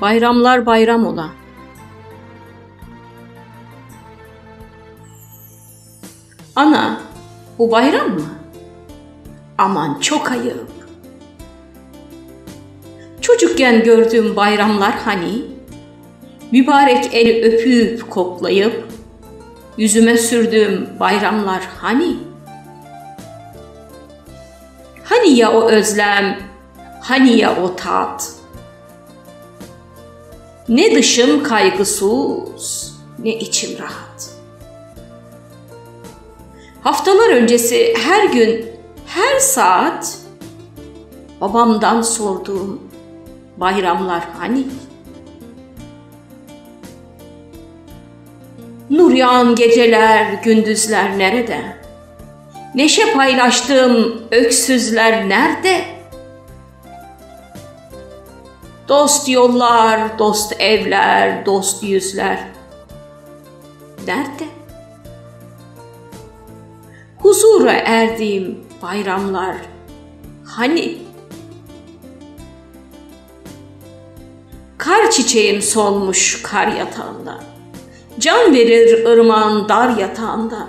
bayramlar bayram ola. Ana, bu bayram mı? Aman çok ayıp. Çocukken gördüğüm bayramlar hani, mübarek eli öpüp koklayıp, yüzüme sürdüğüm bayramlar hani? Hani ya o özlem, hani ya o tat? Ne dışım kaygısız, ne içim rahat. Haftalar öncesi her gün, her saat babamdan sorduğum bayramlar hani? Nur yağan geceler, gündüzler nerede? Neşe paylaştığım öksüzler nerede? Dost yollar, dost evler, dost yüzler. Nerede? Huzura erdiğim bayramlar hani? Kar çiçeğim solmuş kar yatağında. Can verir ırmağın dar yatağında.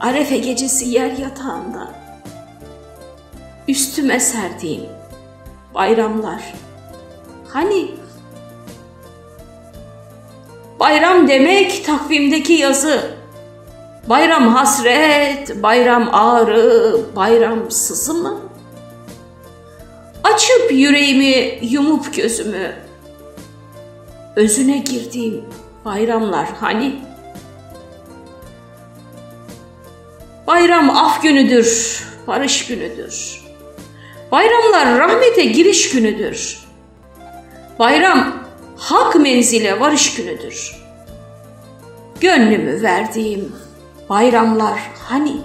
Arefe gecesi yer yatağında. Üstüme serdiğim bayramlar. Hani? Bayram demek takvimdeki yazı. Bayram hasret, bayram ağrı, bayram sızı mı? Açıp yüreğimi, yumup gözümü, özüne girdiğim bayramlar hani? Bayram af günüdür, barış günüdür. Bayramlar rahmete giriş günüdür. Bayram hak menzile varış günüdür. Gönlümü verdiğim bayramlar hani?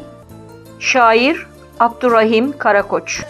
Şair Abdurrahim Karakoç